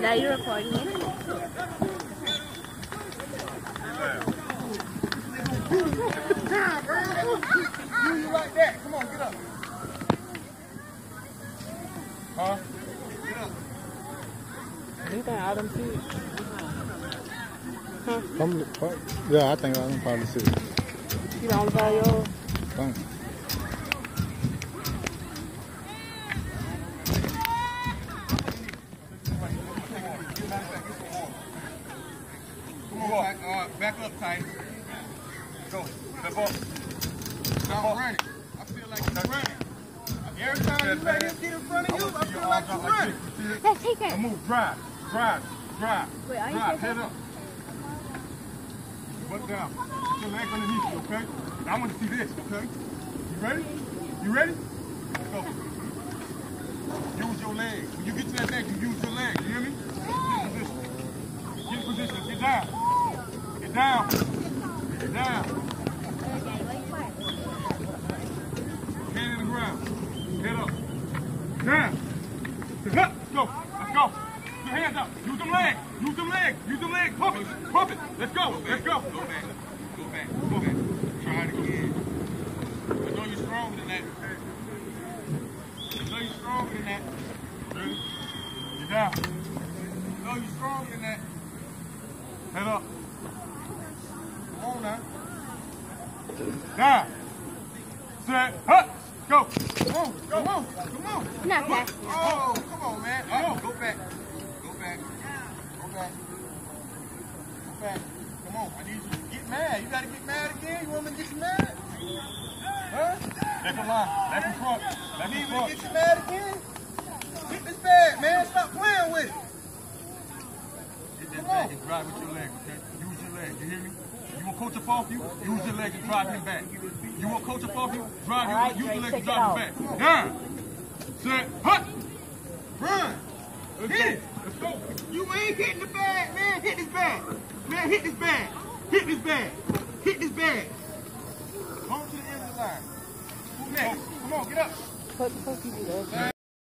Now you're recording it. Do you like that? Come on, get up. Huh? Get up. You think Adam see it? I'm, yeah, I think I can probably see it. You the only guy yours? Thank Come on, back, up, Titus. Go. Step up. Stop running. I feel like you're running. Every time you let him get in front of you, I feel like you're running. Let's take Now it. move, drive, drive, drive, Wait, are you drive, head up. Butt down. Put your leg underneath you, okay? Now I want to see this, okay? You ready? You ready? Let's go. Use your legs. When you get to that leg, you use your legs. You hear me? Get in position. Get in position. Get down. Get down. Hand in the ground. Head up. Down. Let's go. Let's go. Your hands up. Use them legs. Use them legs. Use them legs. Pump it. Pump it. Let's go. Let's go. Go back. Go back. Go back. Try again. I know you're stronger than that. I know you're stronger than that. Down. I know you're stronger than that. Head up. Come on now. Down. Set. Hut. Go. Come on. Come on. Come on. Not that. Oh, come on, man. Oh, go back. Go back. Go back. Go back. Come on. I need you to get mad. You gotta get mad again. You want me to get you mad? Huh? Back in line. Back in front. Back in front. Get you mad again? Get this bag, man. Stop playing with it. Get that bag and drive with your leg, okay? Use your leg. You hear me? You want coach up off you? Use your leg and drive him back. You want coach up off you? Drive All right. Use your leg and drive him back. Down. Set. Hut. Run. Hit it. Let's go. You ain't hitting the bag, man. Hit this bag. Man, hit this bag. Hit this bag. Hit this bag. Home to the end of the line. Who next? Come on, get up. What the